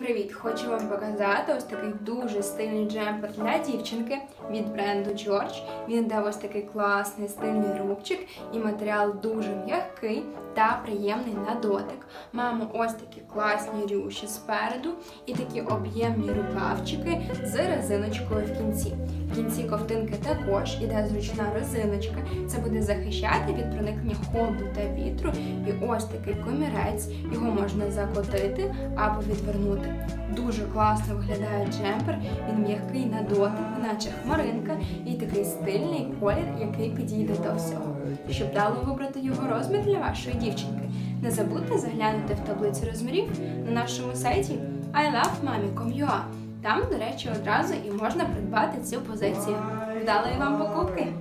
Привіт! Хочу вам показати ось такий дуже стильний джемпер для дівчинки від бренду George. Він дав ось такий класний стильний рубчик, і матеріал дуже м'який та приємний на дотик. Маємо ось такі класні рюші спереду і такі об'ємні рукавчики з резиночкою в кінці. В кінці ковтинки також іде зручна резиночка. Це буде захищати від проникнення холоду та вітру. І ось такий комірець. Його можна закотити або відвернути. Дуже класно виглядає джемпер. Він м'який на дотик, наче хмаринка, і такий стильний колір, який підійде до всього. Щоб дало вибрати його розмір для вашої дівчинки. Не забудьте заглянути в таблицю розмірів на нашому сайті ilovemami.com.ua. Там, до речі, одразу і можна придбати цю позицію. Вдалої вам покупки!